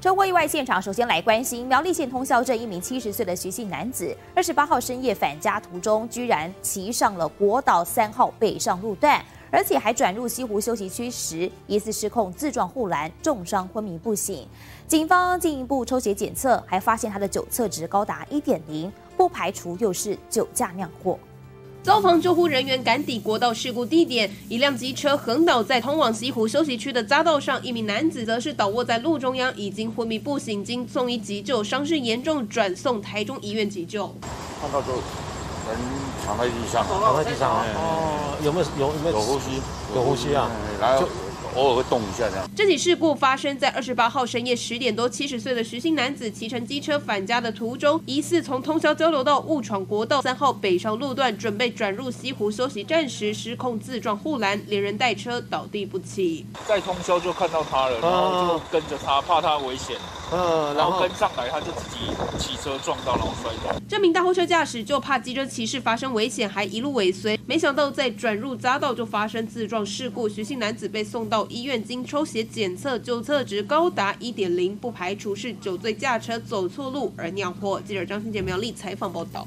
车祸意外现场，首先来关心苗栗县通宵镇一名七十岁的徐姓男子，二十八号深夜返家途中，居然骑上了国道三号北上路段，而且还转入西湖休息区时，疑似失控自撞护栏，重伤昏迷不醒。警方进一步抽血检测，还发现他的酒测值高达一点零，不排除又是酒驾酿祸。遭防救护人员赶抵国道事故地点，一辆机车横倒在通往西湖休息区的匝道上，一名男子则是倒卧在路中央，已经昏迷不醒，经送医急救，伤势严重，转送台中医院急救。看到就人躺在地上，躺在地上哦，有没有有有没有有呼吸，有呼吸啊？然后偶尔会动一下这样。这起事故发生在二十八号深夜十点多，七十岁的徐姓男子骑乘机车返家的途中，疑似从通宵交流道误闯国道三号北上路段，准备转入西湖休息站时失控自撞护栏，连人带车倒地不起。在通宵就看到他了，然后就跟着他，怕他危险，嗯，然后跟上来，他就自己骑车撞到，然后摔倒。这名大货车驾驶就怕机车骑士发生危险，还一路尾随，没想到在转入匝道就发生自撞事故。徐姓男子被送到医院，经抽血检测，酒测值高达一点零，不排除是酒醉驾车走错路而酿祸。记者张新杰苗丽采访报道。